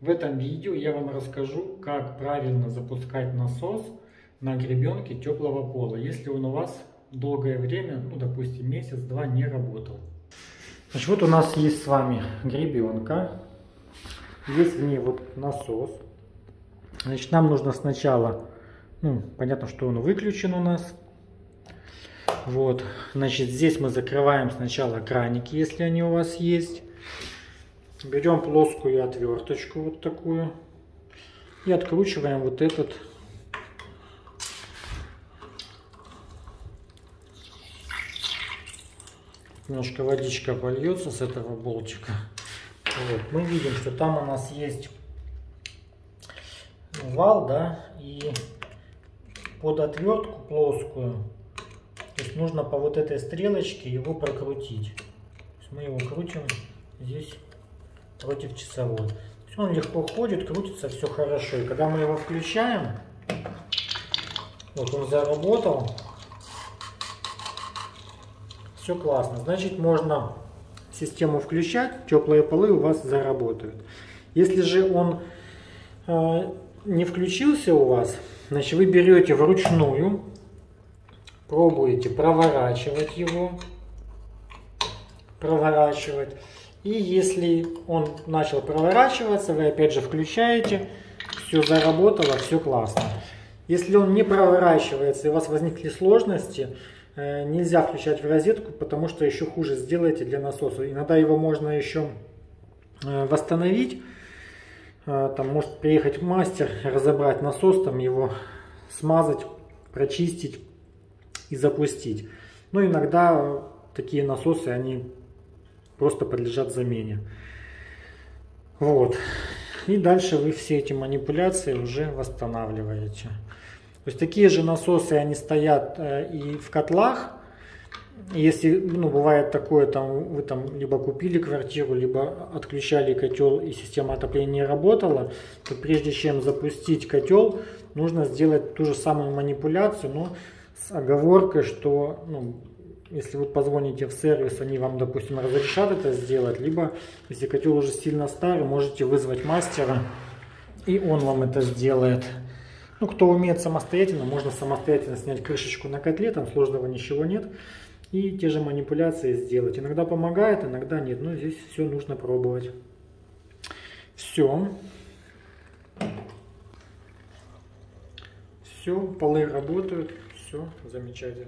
В этом видео я вам расскажу, как правильно запускать насос на гребенке теплого пола, если он у вас долгое время, ну допустим месяц-два не работал. Значит, вот у нас есть с вами гребенка, есть в ней вот насос. Значит, нам нужно сначала, ну понятно, что он выключен у нас. Вот, значит, здесь мы закрываем сначала краники, если они у вас есть. Берем плоскую отверточку вот такую и откручиваем вот этот немножко водичка польется с этого болтика. Вот. Мы видим, что там у нас есть вал, да, и под отвертку плоскую, то есть нужно по вот этой стрелочке его прокрутить. мы его крутим здесь против часовой. Он легко ходит, крутится, все хорошо. И когда мы его включаем, вот он заработал, все классно. Значит, можно систему включать, теплые полы у вас заработают. Если же он э, не включился у вас, значит, вы берете вручную, пробуете проворачивать его, проворачивать. И если он начал проворачиваться, вы опять же включаете, все заработало, все классно. Если он не проворачивается и у вас возникли сложности, э, нельзя включать в розетку, потому что еще хуже сделаете для насоса. Иногда его можно еще э, восстановить. Э, там может приехать мастер, разобрать насос, там его смазать, прочистить и запустить. Но иногда такие насосы, они просто подлежат замене. Вот. И дальше вы все эти манипуляции уже восстанавливаете. То есть такие же насосы, они стоят э, и в котлах. Если, ну, бывает такое, там, вы там либо купили квартиру, либо отключали котел и система отопления не работала, то прежде чем запустить котел, нужно сделать ту же самую манипуляцию, но с оговоркой, что ну, если вы позвоните в сервис, они вам, допустим, разрешат это сделать, либо, если котел уже сильно старый, можете вызвать мастера, и он вам это сделает. Ну, кто умеет самостоятельно, можно самостоятельно снять крышечку на котле, там сложного ничего нет, и те же манипуляции сделать. Иногда помогает, иногда нет, но здесь все нужно пробовать. Все. Все, полы работают, все замечательно.